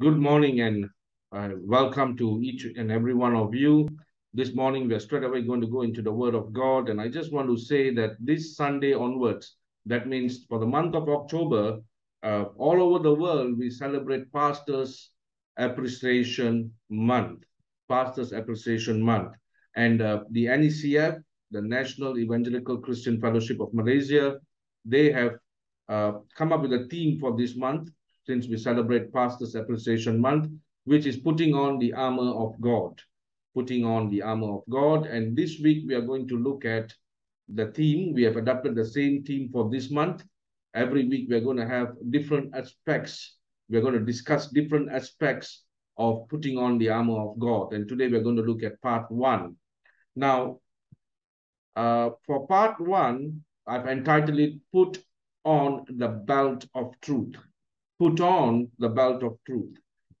Good morning and uh, welcome to each and every one of you. This morning, we're straight away going to go into the Word of God. And I just want to say that this Sunday onwards, that means for the month of October, uh, all over the world, we celebrate Pastors Appreciation Month. Pastors Appreciation Month. And uh, the NECF, the National Evangelical Christian Fellowship of Malaysia, they have uh, come up with a theme for this month since we celebrate Pastors Appreciation Month, which is putting on the armor of God. Putting on the armor of God. And this week we are going to look at the theme. We have adopted the same theme for this month. Every week we are going to have different aspects. We are going to discuss different aspects of putting on the armor of God. And today we're going to look at part one. Now, uh, for part one, I've entitled it Put on the Belt of Truth put on the belt of truth.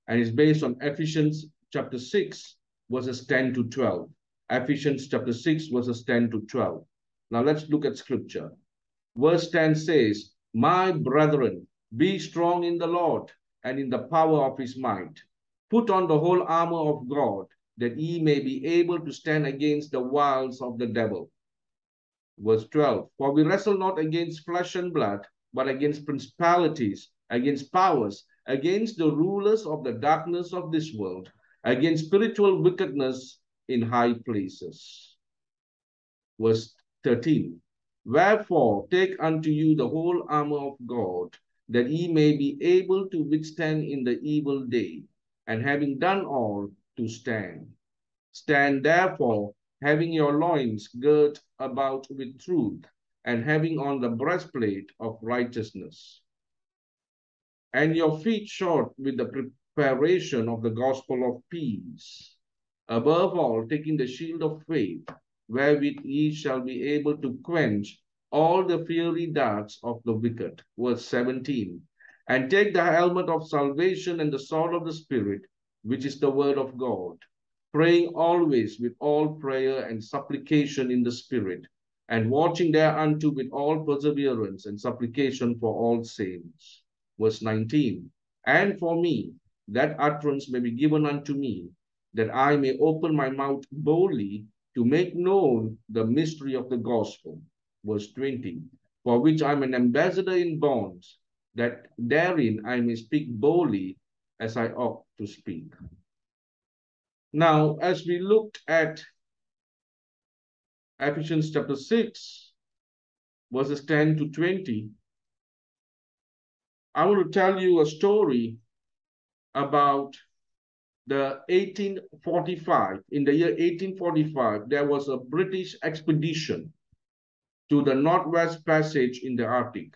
And it's based on Ephesians chapter 6, verses 10 to 12. Ephesians chapter 6, verses 10 to 12. Now let's look at scripture. Verse 10 says, My brethren, be strong in the Lord and in the power of his might. Put on the whole armor of God, that ye may be able to stand against the wiles of the devil. Verse 12, For we wrestle not against flesh and blood, but against principalities, against powers, against the rulers of the darkness of this world, against spiritual wickedness in high places. Verse 13. Wherefore take unto you the whole armor of God, that ye may be able to withstand in the evil day, and having done all, to stand. Stand therefore, having your loins girt about with truth, and having on the breastplate of righteousness, and your feet shod with the preparation of the gospel of peace. Above all, taking the shield of faith, wherewith ye shall be able to quench all the fiery darts of the wicked. Verse 17. And take the helmet of salvation and the sword of the Spirit, which is the word of God, praying always with all prayer and supplication in the Spirit, and watching thereunto with all perseverance and supplication for all saints verse 19. And for me, that utterance may be given unto me, that I may open my mouth boldly to make known the mystery of the gospel. Verse 20. For which I am an ambassador in bonds, that therein I may speak boldly as I ought to speak. Now, as we looked at Ephesians chapter 6, verses 10 to 20, I want to tell you a story about the 1845. In the year 1845, there was a British expedition to the Northwest Passage in the Arctic.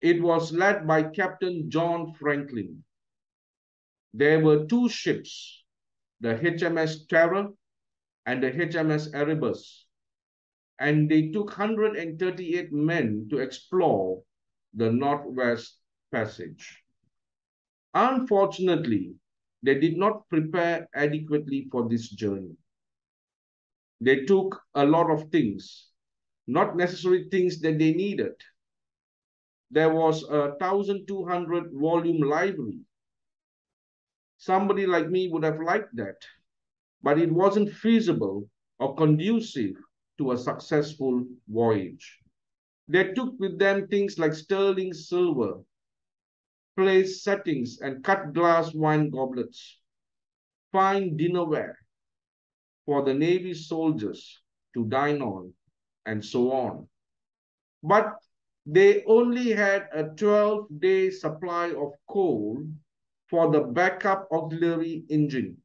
It was led by Captain John Franklin. There were two ships, the HMS Terror and the HMS Erebus, and they took 138 men to explore the Northwest Passage. Unfortunately, they did not prepare adequately for this journey. They took a lot of things, not necessarily things that they needed. There was a 1,200 volume library. Somebody like me would have liked that, but it wasn't feasible or conducive to a successful voyage. They took with them things like sterling silver, place settings, and cut glass wine goblets, fine dinnerware for the Navy soldiers to dine on, and so on. But they only had a 12-day supply of coal for the backup auxiliary engine.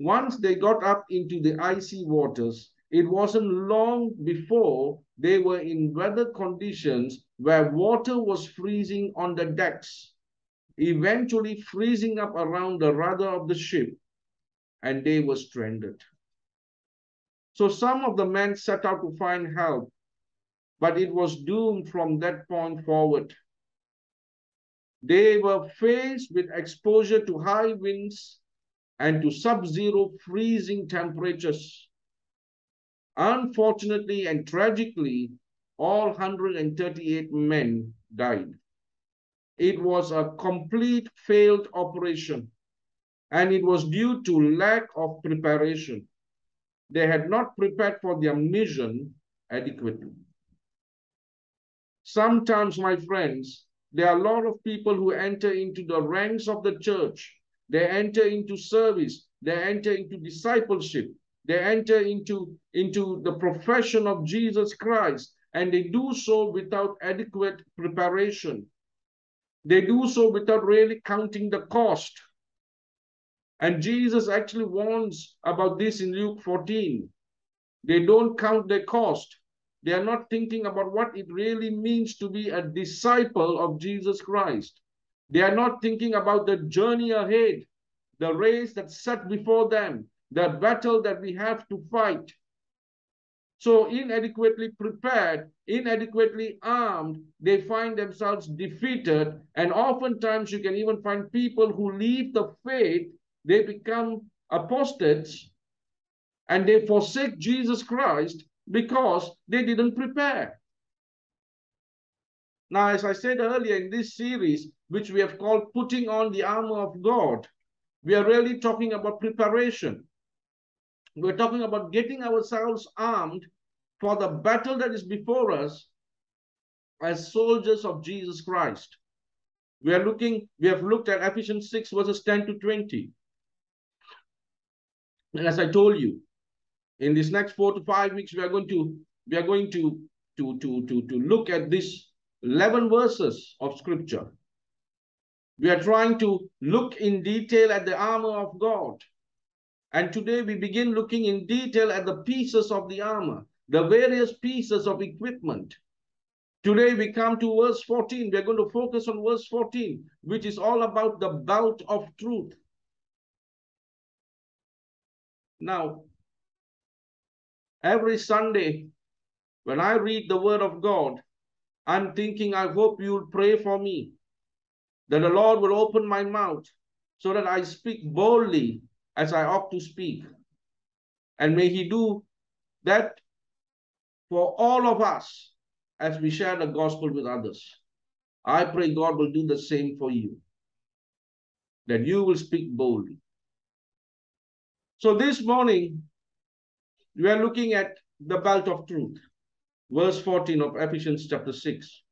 Once they got up into the icy waters, it wasn't long before they were in weather conditions where water was freezing on the decks, eventually freezing up around the rudder of the ship, and they were stranded. So some of the men set out to find help, but it was doomed from that point forward. They were faced with exposure to high winds and to sub-zero freezing temperatures. Unfortunately and tragically, all 138 men died. it was a complete failed operation and it was due to lack of preparation. They had not prepared for their mission adequately. Sometimes, my friends, there are a lot of people who enter into the ranks of the church. They enter into service. They enter into discipleship. They enter into, into the profession of Jesus Christ. And they do so without adequate preparation. They do so without really counting the cost. And Jesus actually warns about this in Luke 14. They don't count the cost. They are not thinking about what it really means to be a disciple of Jesus Christ. They are not thinking about the journey ahead, the race that's set before them, the battle that we have to fight. So, inadequately prepared, inadequately armed, they find themselves defeated. And oftentimes, you can even find people who leave the faith, they become apostates and they forsake Jesus Christ because they didn't prepare. Now, as I said earlier in this series, which we have called Putting on the Armor of God, we are really talking about preparation. We're talking about getting ourselves armed for the battle that is before us as soldiers of Jesus Christ. We are looking, we have looked at Ephesians 6 verses 10 to 20. And as I told you, in this next four to five weeks, we are going to we are going to to to to to look at these 11 verses of scripture. We are trying to look in detail at the armor of God. And today we begin looking in detail at the pieces of the armor, the various pieces of equipment. Today we come to verse 14. We're going to focus on verse 14, which is all about the belt of truth. Now, Every Sunday, when I read the word of God, I'm thinking, I hope you'll pray for me, that the Lord will open my mouth so that I speak boldly as I ought to speak. And may He do that for all of us as we share the gospel with others. I pray God will do the same for you, that you will speak boldly. So this morning, we are looking at the belt of truth, verse 14 of Ephesians chapter 6.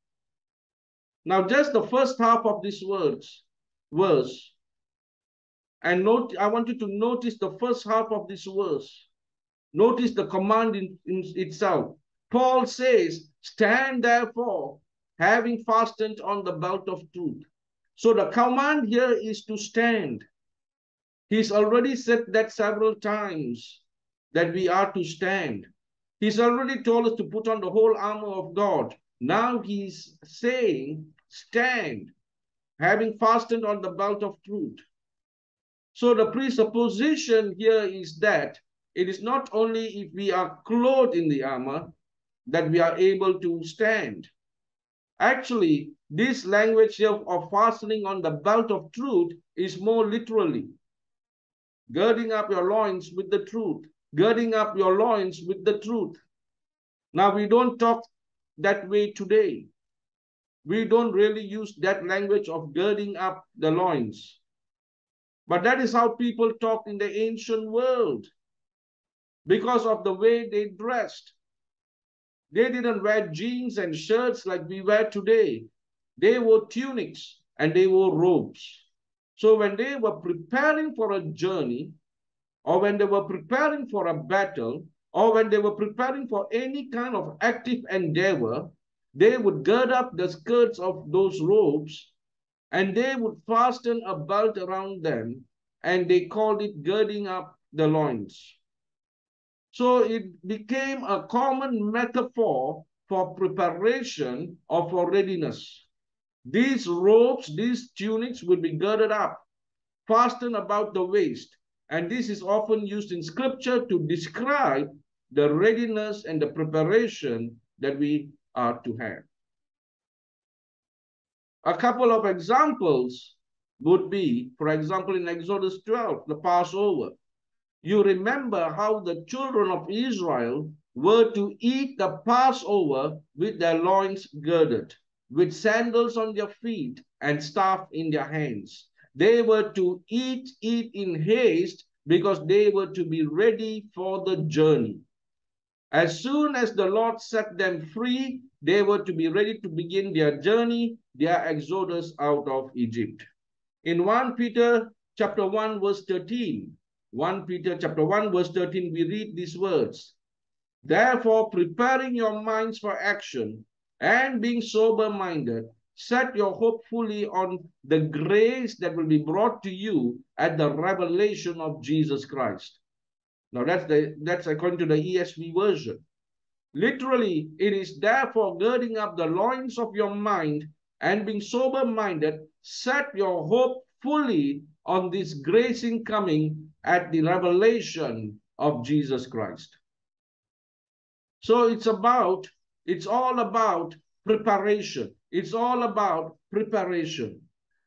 Now, just the first half of this words, verse, and note, I want you to notice the first half of this verse. Notice the command in, in itself. Paul says, Stand therefore, having fastened on the belt of truth. So the command here is to stand. He's already said that several times that we are to stand. He's already told us to put on the whole armor of God. Now he's saying, stand, having fastened on the belt of truth. So the presupposition here is that it is not only if we are clothed in the armor that we are able to stand. Actually, this language here of fastening on the belt of truth is more literally girding up your loins with the truth girding up your loins with the truth. Now, we don't talk that way today. We don't really use that language of girding up the loins. But that is how people talked in the ancient world because of the way they dressed. They didn't wear jeans and shirts like we wear today. They wore tunics and they wore robes. So when they were preparing for a journey, or when they were preparing for a battle, or when they were preparing for any kind of active endeavor, they would gird up the skirts of those robes and they would fasten a belt around them and they called it girding up the loins. So it became a common metaphor for preparation or for readiness. These robes, these tunics would be girded up, fastened about the waist, and this is often used in scripture to describe the readiness and the preparation that we are to have. A couple of examples would be, for example, in Exodus 12, the Passover. You remember how the children of Israel were to eat the Passover with their loins girded. with sandals on their feet and staff in their hands. They were to eat it in haste because they were to be ready for the journey. As soon as the Lord set them free, they were to be ready to begin their journey, their exodus out of Egypt. In 1 Peter chapter 1 verse 13, 1 Peter chapter 1 verse 13, we read these words. Therefore, preparing your minds for action and being sober-minded, set your hope fully on the grace that will be brought to you at the revelation of Jesus Christ. Now that's the that's according to the ESV version. Literally, it is therefore girding up the loins of your mind and being sober-minded, set your hope fully on this gracing coming at the revelation of Jesus Christ. So it's about, it's all about preparation. It's all about preparation.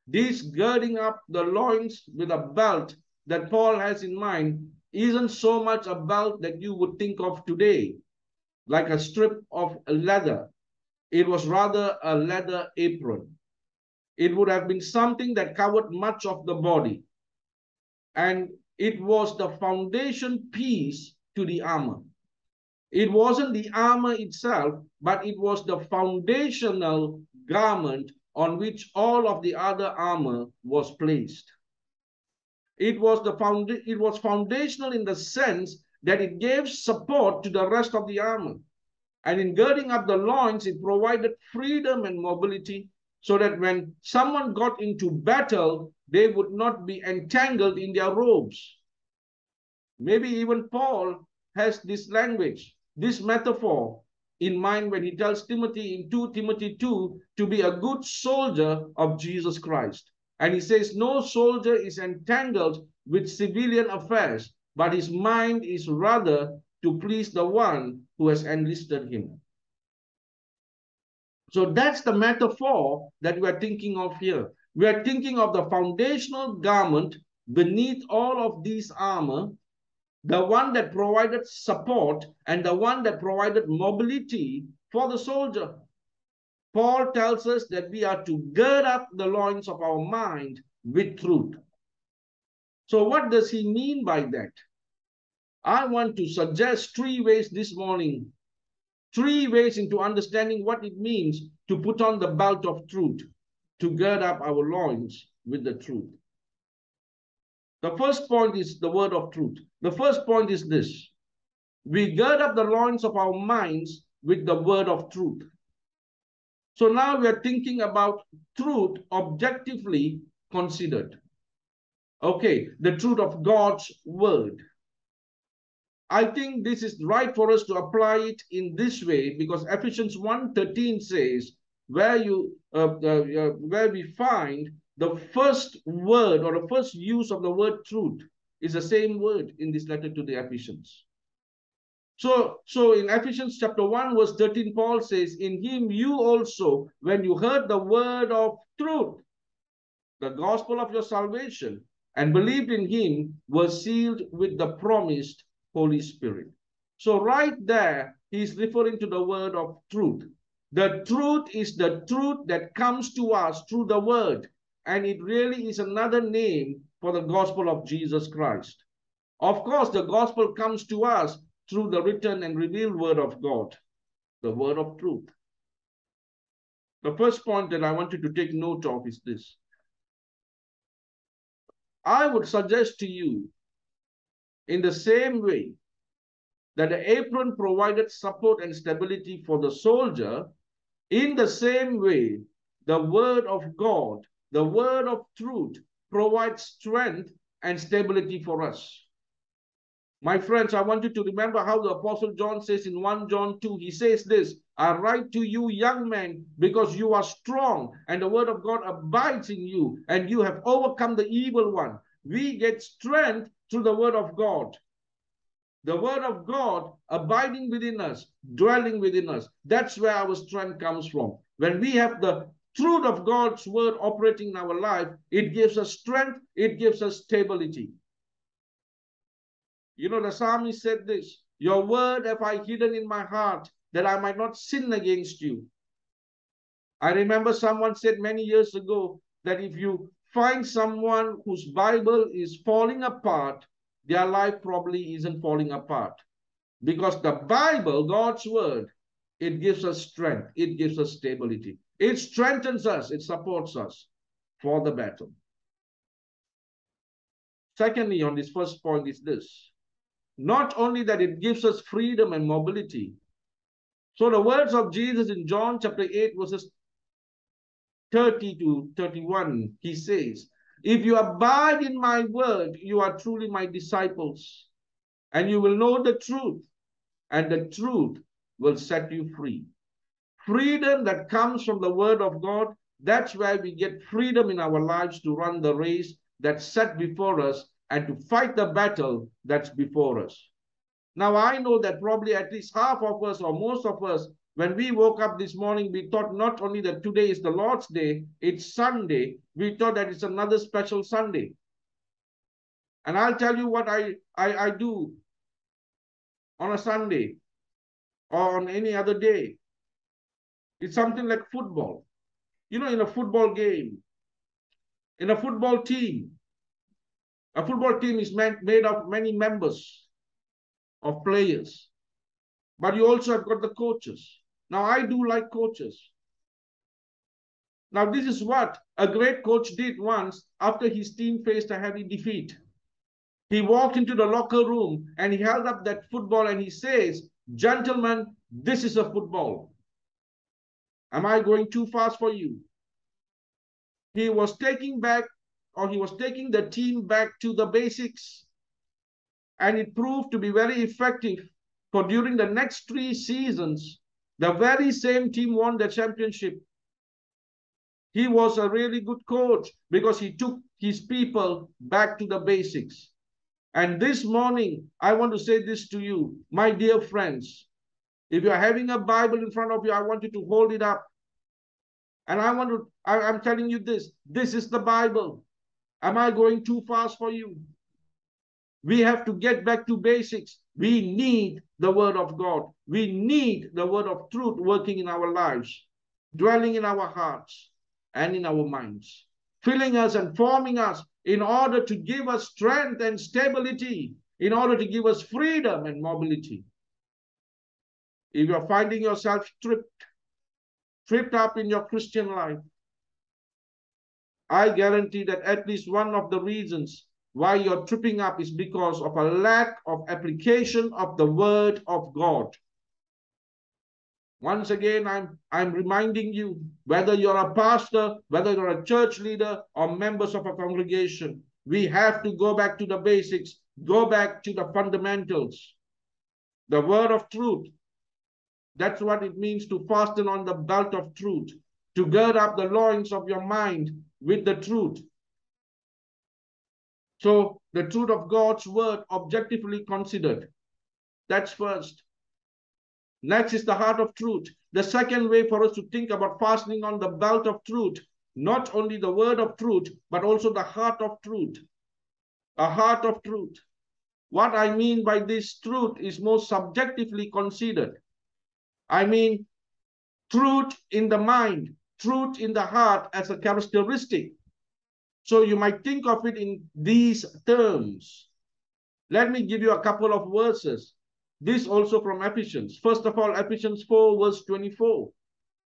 This girding up the loins with a belt that Paul has in mind isn't so much a belt that you would think of today, like a strip of leather. It was rather a leather apron. It would have been something that covered much of the body. And it was the foundation piece to the armor. It wasn't the armor itself, but it was the foundational garment on which all of the other armor was placed. It was the found it was foundational in the sense that it gave support to the rest of the armor. And in girding up the loins, it provided freedom and mobility so that when someone got into battle, they would not be entangled in their robes. Maybe even Paul has this language, this metaphor in mind when he tells Timothy in 2 Timothy 2 to be a good soldier of Jesus Christ. And he says, No soldier is entangled with civilian affairs, but his mind is rather to please the one who has enlisted him. So that's the metaphor that we are thinking of here. We are thinking of the foundational garment beneath all of these armor the one that provided support and the one that provided mobility for the soldier. Paul tells us that we are to gird up the loins of our mind with truth. So what does he mean by that? I want to suggest three ways this morning, three ways into understanding what it means to put on the belt of truth, to gird up our loins with the truth. The first point is the word of truth. The first point is this. We gird up the loins of our minds with the word of truth. So now we are thinking about truth objectively considered. Okay, the truth of God's word. I think this is right for us to apply it in this way because Ephesians 1.13 says, where you uh, uh, uh, where we find the first word or the first use of the word truth is the same word in this letter to the Ephesians. So, so in Ephesians chapter 1, verse 13, Paul says, In him you also, when you heard the word of truth, the gospel of your salvation, and believed in him, were sealed with the promised Holy Spirit. So right there, he's referring to the word of truth. The truth is the truth that comes to us through the word and it really is another name for the gospel of Jesus Christ. Of course, the gospel comes to us through the written and revealed word of God, the word of truth. The first point that I want you to take note of is this. I would suggest to you, in the same way that the apron provided support and stability for the soldier, in the same way, the word of God the word of truth provides strength and stability for us. My friends, I want you to remember how the Apostle John says in 1 John 2, he says this, I write to you, young men, because you are strong and the word of God abides in you and you have overcome the evil one. We get strength through the word of God. The word of God abiding within us, dwelling within us. That's where our strength comes from. When we have the truth of God's word operating in our life, it gives us strength, it gives us stability. You know, the psalmist said this, your word have I hidden in my heart that I might not sin against you. I remember someone said many years ago that if you find someone whose Bible is falling apart, their life probably isn't falling apart. Because the Bible, God's word, it gives us strength, it gives us stability, it strengthens us, it supports us for the battle. Secondly, on this first point is this not only that it gives us freedom and mobility. So the words of Jesus in John chapter 8, verses 30 to 31, he says, If you abide in my word, you are truly my disciples, and you will know the truth, and the truth will set you free. Freedom that comes from the word of God, that's where we get freedom in our lives to run the race that's set before us and to fight the battle that's before us. Now, I know that probably at least half of us or most of us, when we woke up this morning, we thought not only that today is the Lord's Day, it's Sunday. We thought that it's another special Sunday. And I'll tell you what I, I, I do on a Sunday or on any other day. It's something like football. You know, in a football game, in a football team, a football team is made of many members of players, but you also have got the coaches. Now, I do like coaches. Now, this is what a great coach did once after his team faced a heavy defeat. He walked into the locker room and he held up that football and he says, Gentlemen, this is a football. Am I going too fast for you? He was taking back or he was taking the team back to the basics. And it proved to be very effective for during the next three seasons, the very same team won the championship. He was a really good coach because he took his people back to the basics. And this morning, I want to say this to you, my dear friends. If you're having a Bible in front of you, I want you to hold it up. And I want to, I, I'm telling you this, this is the Bible. Am I going too fast for you? We have to get back to basics. We need the word of God. We need the word of truth working in our lives, dwelling in our hearts and in our minds, filling us and forming us in order to give us strength and stability, in order to give us freedom and mobility. If you're finding yourself tripped, tripped up in your Christian life, I guarantee that at least one of the reasons why you're tripping up is because of a lack of application of the word of God. Once again, I'm, I'm reminding you, whether you're a pastor, whether you're a church leader or members of a congregation, we have to go back to the basics, go back to the fundamentals. The word of truth. That's what it means to fasten on the belt of truth, to gird up the loins of your mind with the truth. So the truth of God's word objectively considered. That's first. Next is the heart of truth. The second way for us to think about fastening on the belt of truth, not only the word of truth, but also the heart of truth. A heart of truth. What I mean by this truth is more subjectively considered. I mean truth in the mind, truth in the heart as a characteristic. So you might think of it in these terms. Let me give you a couple of verses. This also from Ephesians. First of all, Ephesians 4 verse 24.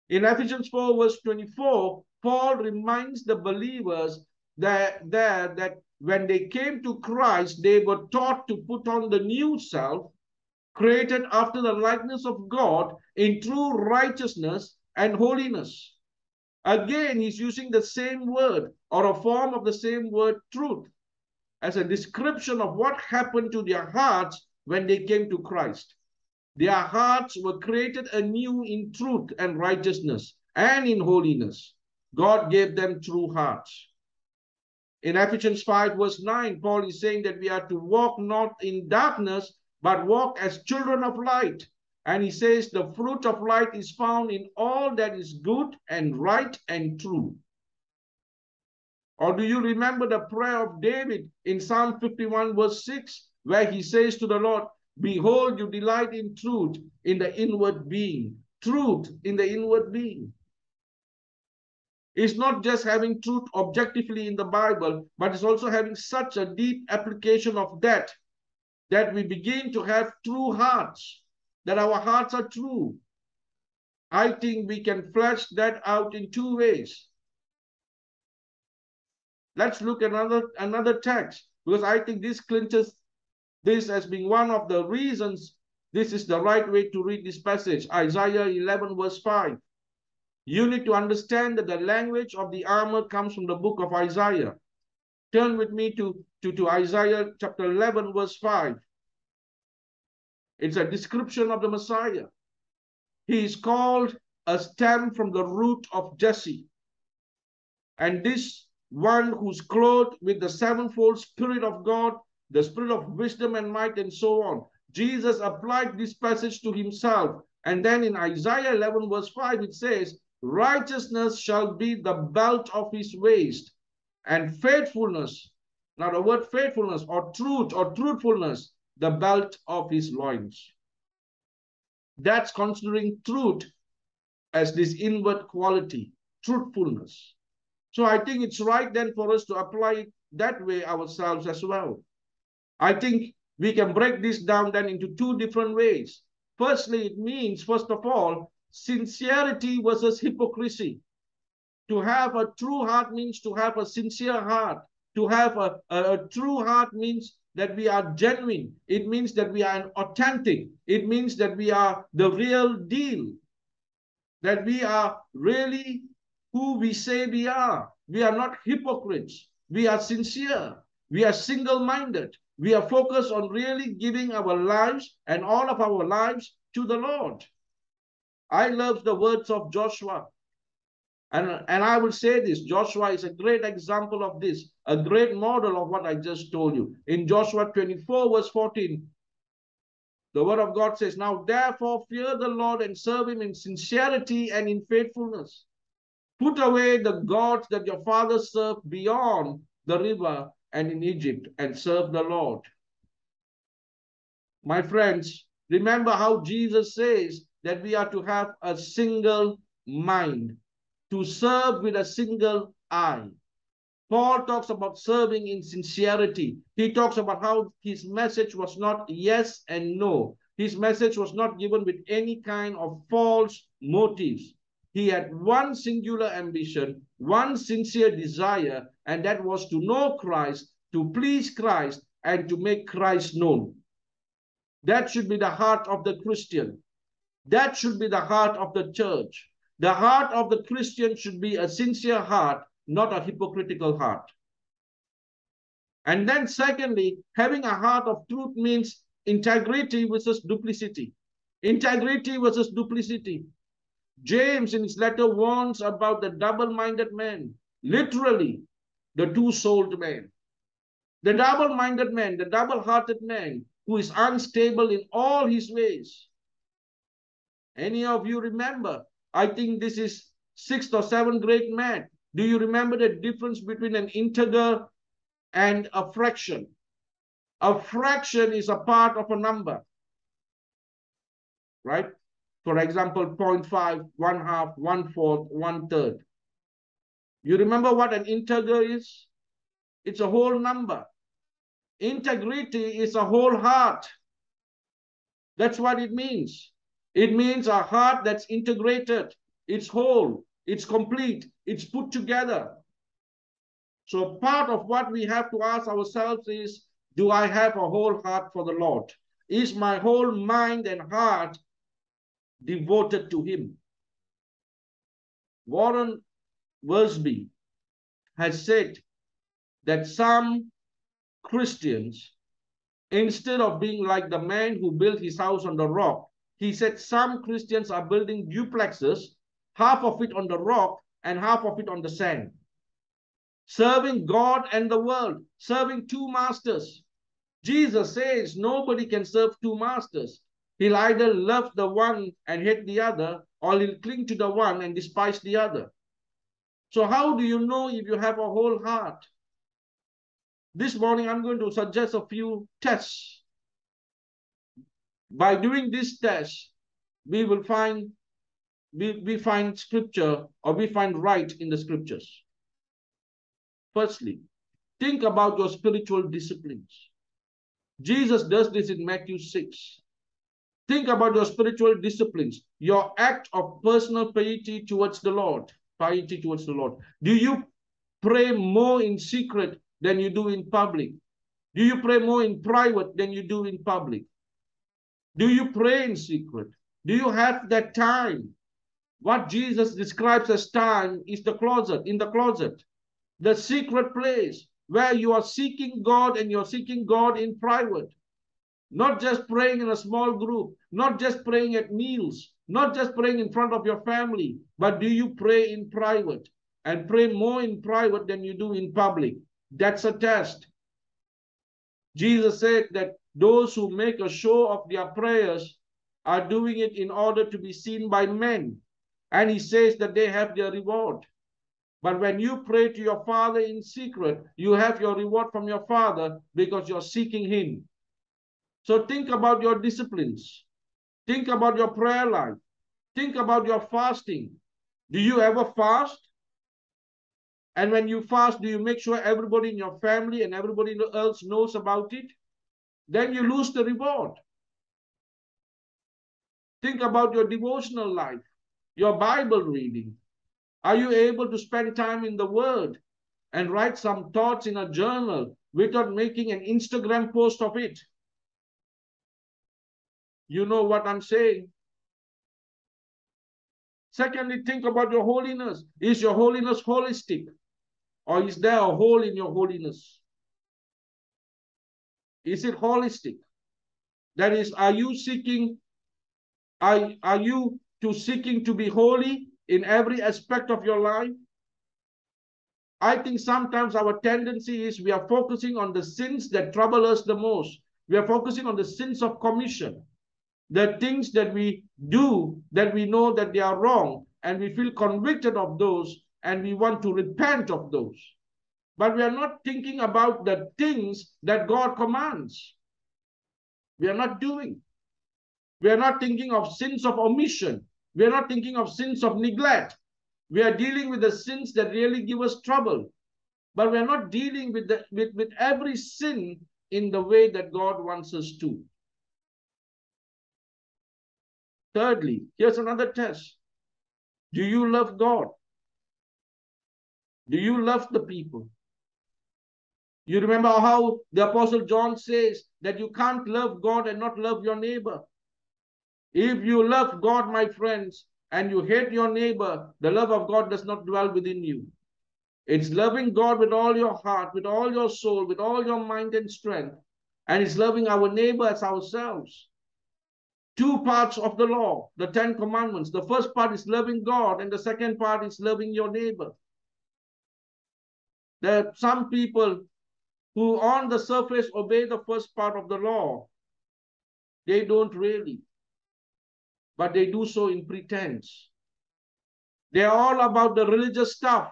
In Ephesians 4 verse 24, Paul reminds the believers that, that, that when they came to Christ, they were taught to put on the new self, created after the likeness of God in true righteousness and holiness. Again, he's using the same word or a form of the same word truth as a description of what happened to their hearts when they came to Christ. Their hearts were created anew in truth and righteousness and in holiness. God gave them true hearts. In Ephesians 5 verse 9, Paul is saying that we are to walk not in darkness, but walk as children of light. And he says the fruit of light is found in all that is good and right and true. Or do you remember the prayer of David in Psalm 51 verse 6 where he says to the Lord, Behold, you delight in truth in the inward being. Truth in the inward being. It's not just having truth objectively in the Bible, but it's also having such a deep application of that, that we begin to have true hearts, that our hearts are true. I think we can flesh that out in two ways. Let's look at another, another text, because I think this clinches this as being one of the reasons this is the right way to read this passage, Isaiah 11 verse 5. You need to understand that the language of the armor comes from the book of Isaiah. Turn with me to, to, to Isaiah chapter 11 verse 5. It's a description of the Messiah. He is called a stem from the root of Jesse. And this one who's clothed with the sevenfold spirit of God, the spirit of wisdom and might and so on. Jesus applied this passage to himself. And then in Isaiah 11 verse 5, it says, righteousness shall be the belt of his waist and faithfulness. Now the word faithfulness or truth or truthfulness, the belt of his loins. That's considering truth as this inward quality, truthfulness. So I think it's right then for us to apply it that way ourselves as well. I think we can break this down then into two different ways. Firstly, it means, first of all, sincerity versus hypocrisy. To have a true heart means to have a sincere heart. To have a, a, a, true heart means that we are genuine. It means that we are authentic. It means that we are the real deal. That we are really who we say we are. We are not hypocrites. We are sincere. We are single-minded. We are focused on really giving our lives and all of our lives to the Lord. I love the words of Joshua. And, and I will say this, Joshua is a great example of this, a great model of what I just told you. In Joshua 24 verse 14, the word of God says, Now therefore fear the Lord and serve him in sincerity and in faithfulness. Put away the gods that your fathers served beyond the river and in Egypt and serve the Lord. My friends, remember how Jesus says that we are to have a single mind, to serve with a single eye. Paul talks about serving in sincerity. He talks about how his message was not yes and no. His message was not given with any kind of false motives. He had one singular ambition, one sincere desire, and that was to know Christ, to please Christ, and to make Christ known. That should be the heart of the Christian. That should be the heart of the church. The heart of the Christian should be a sincere heart, not a hypocritical heart. And then secondly, having a heart of truth means integrity versus duplicity. Integrity versus duplicity. James in his letter warns about the double-minded man, literally the two-souled man. The double-minded man, the double-hearted man who is unstable in all his ways. Any of you remember? I think this is sixth or seventh grade math. Do you remember the difference between an integer and a fraction? A fraction is a part of a number, right? For example, 0.5, 1 half, 1 fourth, 1 third. You remember what an integer is? It's a whole number. Integrity is a whole heart. That's what it means. It means a heart that's integrated, it's whole, it's complete, it's put together. So part of what we have to ask ourselves is, do I have a whole heart for the Lord? Is my whole mind and heart devoted to him? Warren Wiersbe has said that some Christians, instead of being like the man who built his house on the rock, he said some Christians are building duplexes, half of it on the rock and half of it on the sand. Serving God and the world, serving two masters. Jesus says nobody can serve two masters. He'll either love the one and hate the other, or he'll cling to the one and despise the other. So how do you know if you have a whole heart? This morning, I'm going to suggest a few tests by doing this test, we will find we, we find scripture or we find right in the scriptures. Firstly, think about your spiritual disciplines. Jesus does this in Matthew 6. Think about your spiritual disciplines, your act of personal piety towards the Lord. Piety towards the Lord. Do you pray more in secret than you do in public? Do you pray more in private than you do in public? Do you pray in secret? Do you have that time? What Jesus describes as time is the closet, in the closet, the secret place where you are seeking God and you're seeking God in private. Not just praying in a small group, not just praying at meals, not just praying in front of your family, but do you pray in private and pray more in private than you do in public? That's a test. Jesus said that those who make a show of their prayers are doing it in order to be seen by men. And he says that they have their reward. But when you pray to your Father in secret, you have your reward from your Father because you're seeking Him. So think about your disciplines. Think about your prayer life. Think about your fasting. Do you ever fast? And when you fast, do you make sure everybody in your family and everybody else knows about it? Then you lose the reward. Think about your devotional life, your Bible reading. Are you able to spend time in the Word and write some thoughts in a journal without making an Instagram post of it? You know what I'm saying? Secondly, think about your holiness. Is your holiness holistic? Or is there a hole in your holiness? Is it holistic? That is, are you seeking, are, are you to seeking to be holy in every aspect of your life? I think sometimes our tendency is we are focusing on the sins that trouble us the most. We are focusing on the sins of commission, the things that we do that we know that they are wrong, and we feel convicted of those, and we want to repent of those. But we are not thinking about the things that God commands. We are not doing. We are not thinking of sins of omission. We are not thinking of sins of neglect. We are dealing with the sins that really give us trouble. But we are not dealing with, the, with, with every sin in the way that God wants us to. Thirdly, here's another test. Do you love God? Do you love the people? You remember how the Apostle John says that you can't love God and not love your neighbor. If you love God, my friends, and you hate your neighbor, the love of God does not dwell within you. It's loving God with all your heart, with all your soul, with all your mind and strength. And it's loving our neighbor as ourselves. Two parts of the law, the Ten Commandments. The first part is loving God, and the second part is loving your neighbor. There some people who on the surface obey the first part of the law. They don't really but they do so in pretense. They're all about the religious stuff.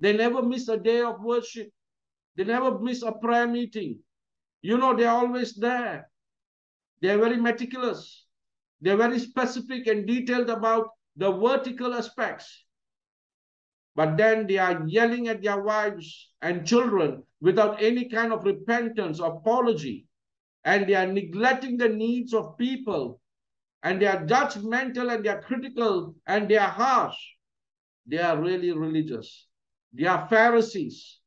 They never miss a day of worship. They never miss a prayer meeting. You know, they're always there. They're very meticulous. They're very specific and detailed about the vertical aspects. But then they are yelling at their wives and children without any kind of repentance or apology. And they are neglecting the needs of people and they are judgmental and they are critical and they are harsh. They are really religious. They are Pharisees.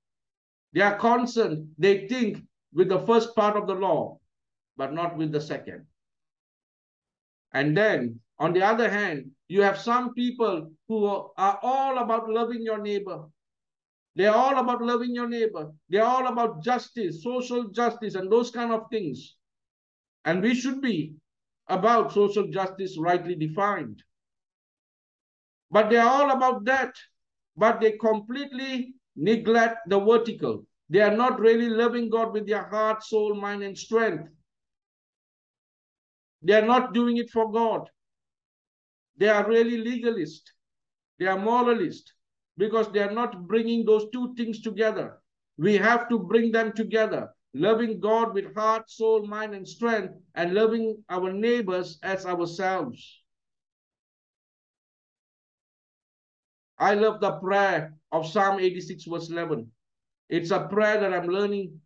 They are concerned, they think with the first part of the law, but not with the second. And then, on the other hand, you have some people who are all about loving your neighbor. They're all about loving your neighbor. They're all about justice, social justice, and those kind of things. And we should be about social justice rightly defined. But they're all about that, but they completely neglect the vertical. They are not really loving God with their heart, soul, mind, and strength. They are not doing it for God. They are really legalist. They are moralist because they are not bringing those two things together. We have to bring them together loving God with heart, soul, mind, and strength, and loving our neighbors as ourselves. I love the prayer of Psalm 86, verse 11. It's a prayer that I'm learning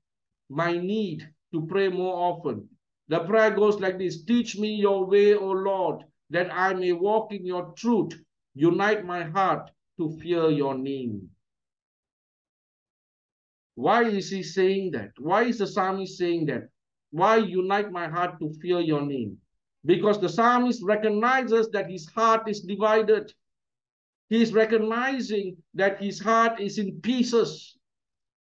my need to pray more often. The prayer goes like this Teach me your way, O Lord, that I may walk in your truth. Unite my heart to fear your name. Why is he saying that? Why is the psalmist saying that? Why unite my heart to fear your name? Because the psalmist recognizes that his heart is divided. He is recognizing that his heart is in pieces.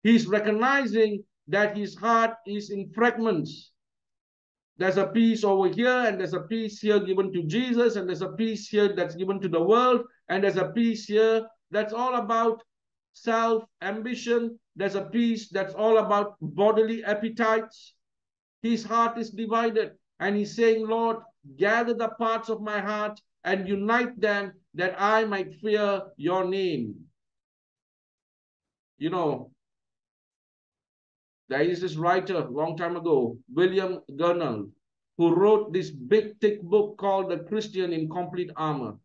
He is recognizing that his heart is in fragments. There's a piece over here, and there's a piece here given to Jesus, and there's a piece here that's given to the world, and there's a piece here that's all about self ambition. There's a piece that's all about bodily appetites. His heart is divided, and he's saying, Lord, gather the parts of my heart and unite them that I might fear your name. You know, there is this writer long time ago, William Gurnall, who wrote this big, thick book called The Christian in Complete Armor.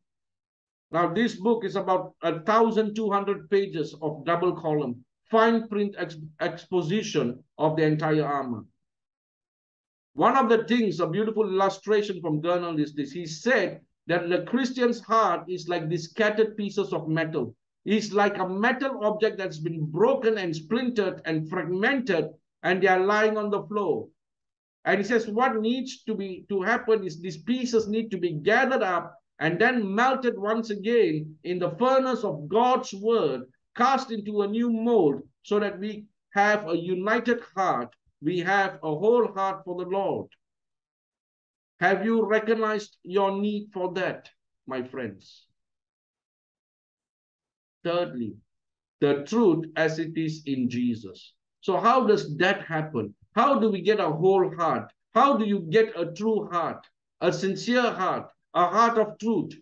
Now, this book is about 1,200 pages of double column, fine print ex exposition of the entire armor. One of the things, a beautiful illustration from Gurnall is this. He said that the Christian's heart is like these scattered pieces of metal is like a metal object that's been broken and splintered and fragmented and they are lying on the floor. And he says what needs to be to happen is these pieces need to be gathered up and then melted once again in the furnace of God's word, cast into a new mold so that we have a united heart. We have a whole heart for the Lord. Have you recognized your need for that, my friends? Thirdly, the truth as it is in Jesus. So how does that happen? How do we get a whole heart? How do you get a true heart, a sincere heart, a heart of truth?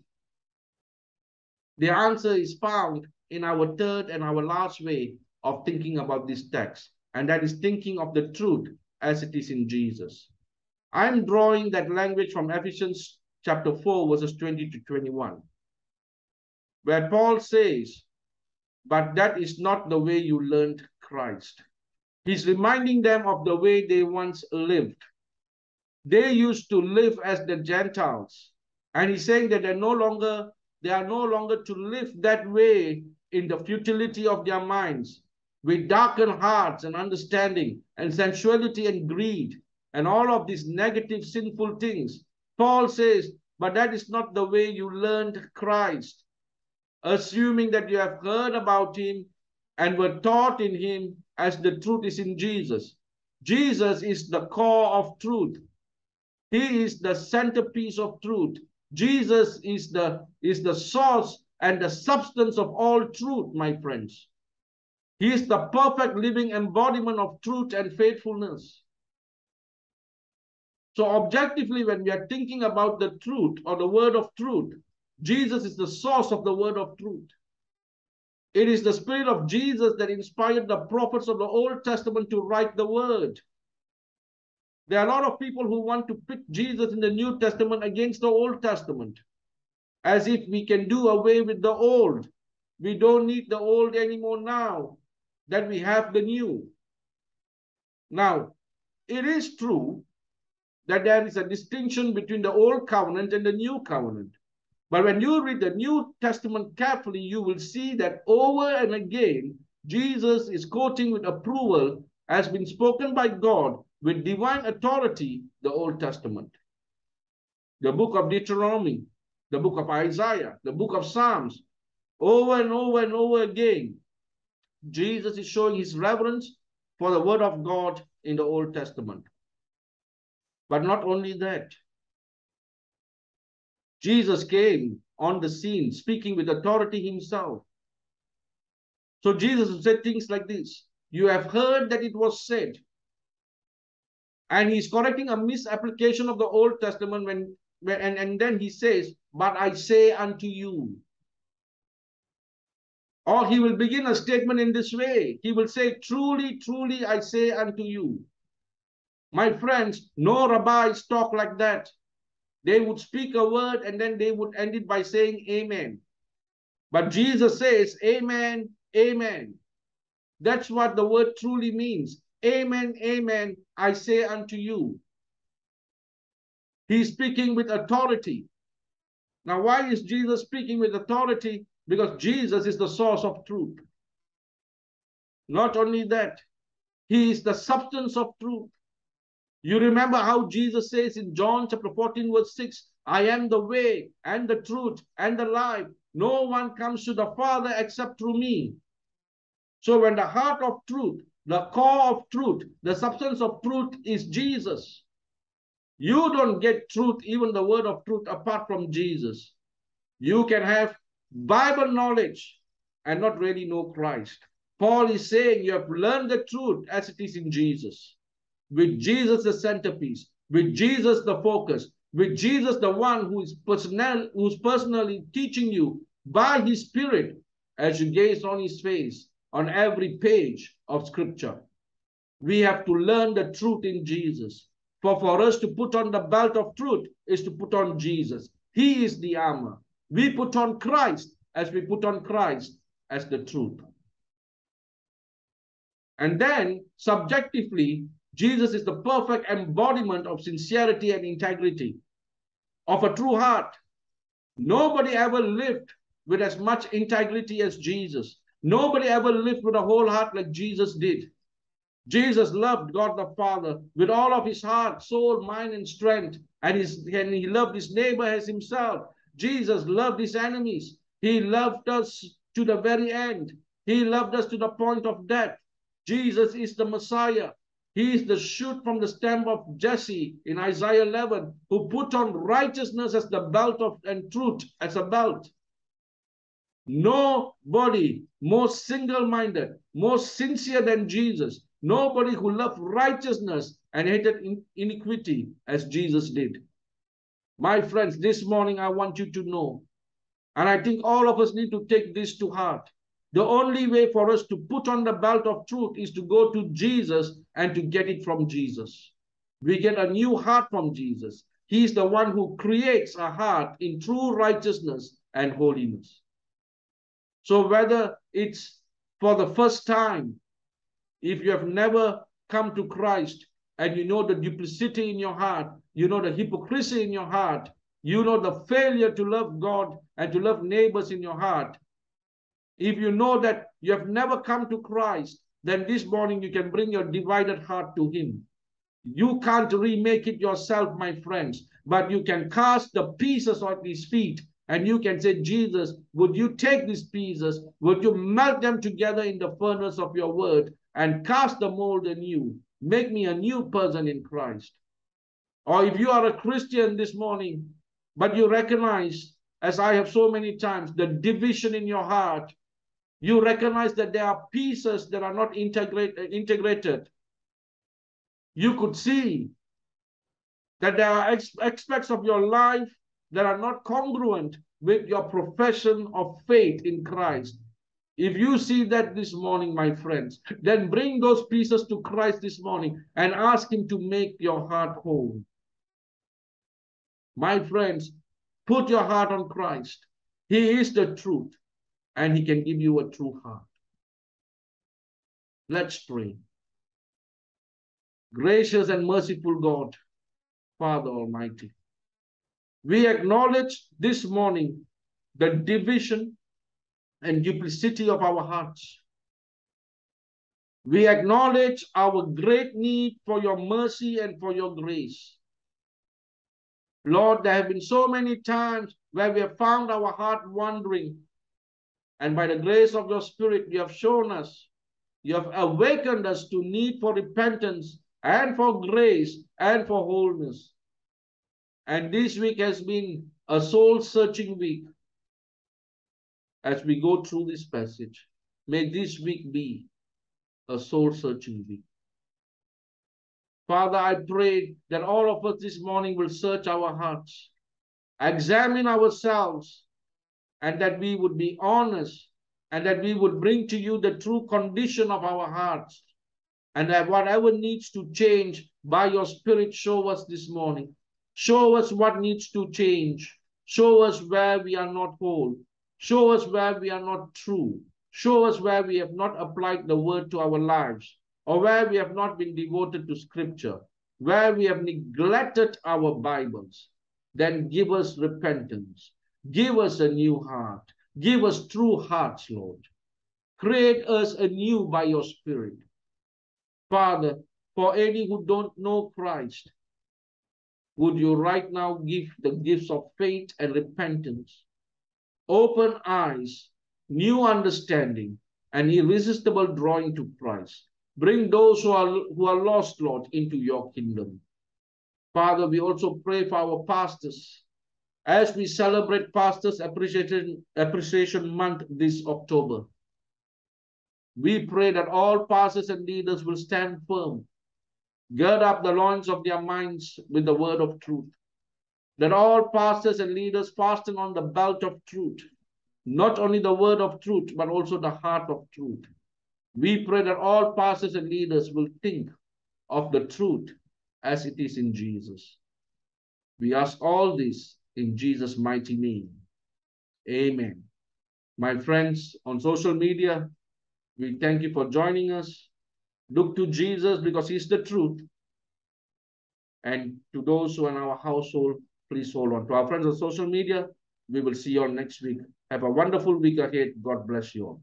The answer is found in our third and our last way of thinking about this text, and that is thinking of the truth as it is in Jesus. I'm drawing that language from Ephesians chapter 4, verses 20 to 21, where Paul says, but that is not the way you learned Christ. He's reminding them of the way they once lived. They used to live as the Gentiles. And he's saying that they're no longer, they are no longer to live that way in the futility of their minds, with darkened hearts and understanding and sensuality and greed and all of these negative sinful things. Paul says, but that is not the way you learned Christ assuming that you have heard about him and were taught in him as the truth is in Jesus. Jesus is the core of truth. He is the centerpiece of truth. Jesus is the, is the source and the substance of all truth, my friends. He is the perfect living embodiment of truth and faithfulness. So objectively, when we are thinking about the truth or the word of truth, Jesus is the source of the word of truth. It is the spirit of Jesus that inspired the prophets of the Old Testament to write the word. There are a lot of people who want to pit Jesus in the New Testament against the Old Testament, as if we can do away with the old. We don't need the old anymore now that we have the new. Now, it is true that there is a distinction between the old covenant and the new covenant. But when you read the New Testament carefully, you will see that over and again, Jesus is quoting with approval, has been spoken by God with divine authority, the Old Testament. The book of Deuteronomy, the book of Isaiah, the book of Psalms, over and over and over again, Jesus is showing his reverence for the word of God in the Old Testament. But not only that, Jesus came on the scene speaking with authority himself. So Jesus said things like this. You have heard that it was said. And he's correcting a misapplication of the Old Testament when, when and, and then he says, but I say unto you. Or he will begin a statement in this way. He will say, truly, truly, I say unto you. My friends, no rabbis talk like that. They would speak a word and then they would end it by saying amen. But Jesus says, Amen, Amen. That's what the word truly means. Amen, Amen, I say unto you. He's speaking with authority. Now, why is Jesus speaking with authority? Because Jesus is the source of truth. Not only that, he is the substance of truth. You remember how Jesus says in John chapter 14, verse 6, I am the way and the truth and the life. No one comes to the Father except through me. So when the heart of truth, the core of truth, the substance of truth is Jesus. You don't get truth, even the word of truth, apart from Jesus. You can have Bible knowledge and not really know Christ. Paul is saying you have learned the truth as it is in Jesus. With Jesus the centerpiece, with Jesus the focus, with Jesus the one who is personal, who's personally teaching you by his spirit as you gaze on his face on every page of scripture. We have to learn the truth in Jesus. For for us to put on the belt of truth is to put on Jesus. He is the armor. We put on Christ as we put on Christ as the truth. And then, subjectively, Jesus is the perfect embodiment of sincerity and integrity, of a true heart. Nobody ever lived with as much integrity as Jesus. Nobody ever lived with a whole heart like Jesus did. Jesus loved God the Father with all of his heart, soul, mind, and strength, and, his, and he loved his neighbor as himself. Jesus loved his enemies. He loved us to the very end. He loved us to the point of death. Jesus is the Messiah. He is the shoot from the stem of Jesse in Isaiah 11, who put on righteousness as the belt of and truth as a belt. Nobody more single-minded, more sincere than Jesus. Nobody who loved righteousness and hated iniquity as Jesus did. My friends, this morning I want you to know, and I think all of us need to take this to heart. The only way for us to put on the belt of truth is to go to Jesus and to get it from Jesus. We get a new heart from Jesus. He is the one who creates a heart in true righteousness and holiness. So whether it's for the first time if you have never come to Christ and you know the duplicity in your heart, you know the hypocrisy in your heart, you know the failure to love God and to love neighbors in your heart, if you know that you have never come to Christ, then this morning you can bring your divided heart to Him. You can't remake it yourself, my friends, but you can cast the pieces at His feet and you can say, Jesus, would you take these pieces? Would you melt them together in the furnace of your word and cast the mold anew. Make me a new person in Christ. Or if you are a Christian this morning, but you recognize, as I have so many times, the division in your heart, you recognize that there are pieces that are not integrate, integrated. You could see that there are aspects of your life that are not congruent with your profession of faith in Christ. If you see that this morning, my friends, then bring those pieces to Christ this morning and ask him to make your heart whole. My friends, put your heart on Christ. He is the truth and he can give you a true heart. Let's pray. Gracious and merciful God, Father Almighty, we acknowledge this morning the division and duplicity of our hearts. We acknowledge our great need for your mercy and for your grace. Lord, there have been so many times where we have found our heart wandering. And by the grace of your Spirit, you have shown us, you have awakened us to need for repentance and for grace and for wholeness. And this week has been a soul searching week as we go through this passage. May this week be a soul searching week. Father, I pray that all of us this morning will search our hearts, examine ourselves, and that we would be honest and that we would bring to you the true condition of our hearts. And that whatever needs to change by your Spirit, show us this morning. Show us what needs to change. Show us where we are not whole. Show us where we are not true. Show us where we have not applied the word to our lives or where we have not been devoted to scripture, where we have neglected our Bibles. Then give us repentance. Give us a new heart. Give us true hearts, Lord. Create us anew by your Spirit. Father, for any who don't know Christ, would you right now give the gifts of faith and repentance, open eyes, new understanding, and irresistible drawing to Christ. Bring those who are, who are lost, Lord, into your kingdom. Father, we also pray for our pastors as we celebrate Pastors Appreciation, Appreciation Month this October. We pray that all pastors and leaders will stand firm, gird up the loins of their minds with the word of truth. That all pastors and leaders fasten on the belt of truth, not only the word of truth, but also the heart of truth. We pray that all pastors and leaders will think of the truth as it is in Jesus. We ask all this in Jesus' mighty name. Amen. My friends on social media, we thank you for joining us. Look to Jesus because he's the truth. And to those who are in our household, please hold on. To our friends on social media, we will see you on next week. Have a wonderful week ahead. God bless you all.